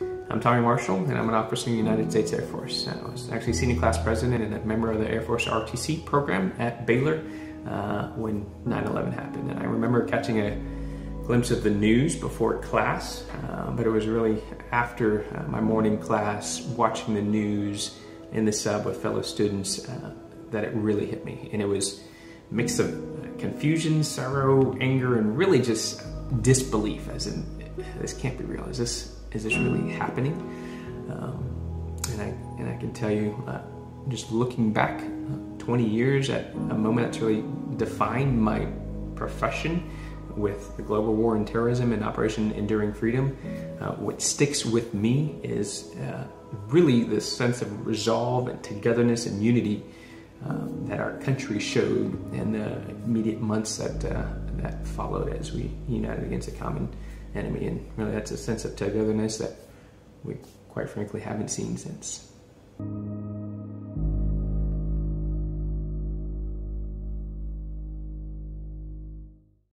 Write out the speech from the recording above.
I'm Tommy Marshall, and I'm an officer in the United States Air Force. I was actually senior class president and a member of the Air Force ROTC program at Baylor uh, when 9-11 happened. And I remember catching a glimpse of the news before class, uh, but it was really after uh, my morning class, watching the news in the SUB with fellow students, uh, that it really hit me. And it was a mix of confusion, sorrow, anger, and really just disbelief, as in, this can't be real. Is this, is this really happening? Um, and, I, and I can tell you, uh, just looking back uh, 20 years at a moment that's really defined my profession, with the global war on terrorism and Operation Enduring Freedom, uh, what sticks with me is uh, really this sense of resolve and togetherness and unity um, that our country showed in the immediate months that uh, that followed as we united against a common enemy. And really, that's a sense of togetherness that we, quite frankly, haven't seen since.